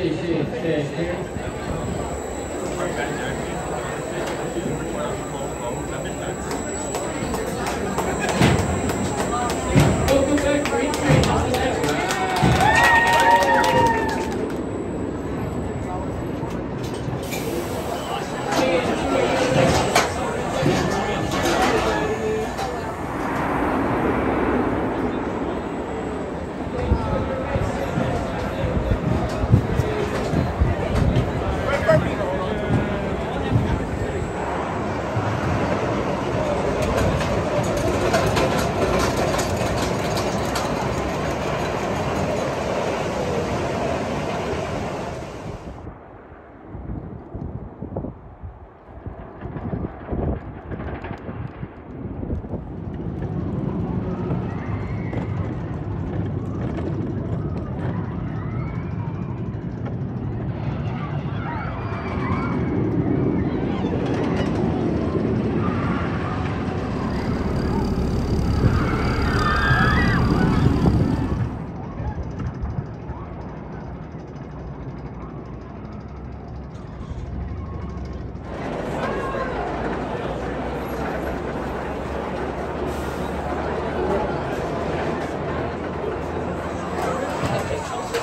せいせい城市。